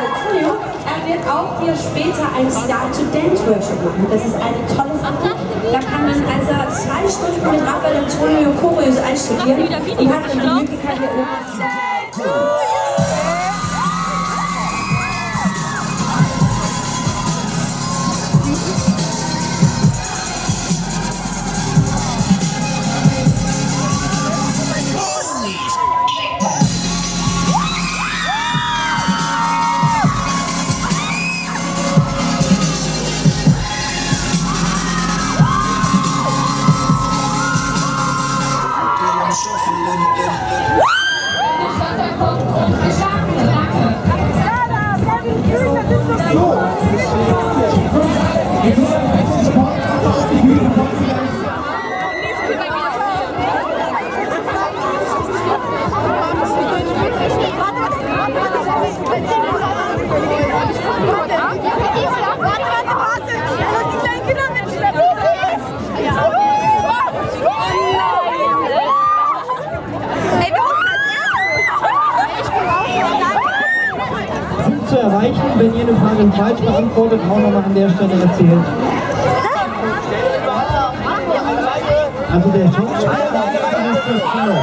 Julio, er wird auch hier später ein Start-to-Dance-Workshop machen. Das ist eine tolle Sache. Da kann man also zwei Stunden mit Raphael Antonio Choreos einstudieren. Die hat dann die Möglichkeit hier oben. It's erreichen, wenn ihr eine Frage falsch beantwortet, auch nochmal an der Stelle erzählt. Also der Schauspieler ist das Kino.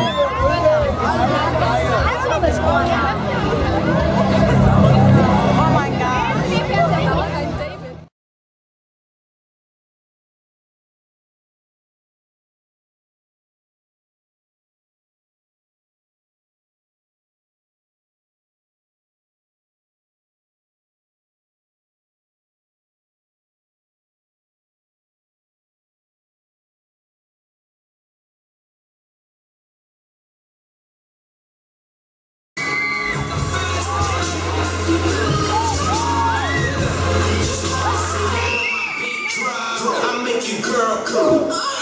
make your girl come.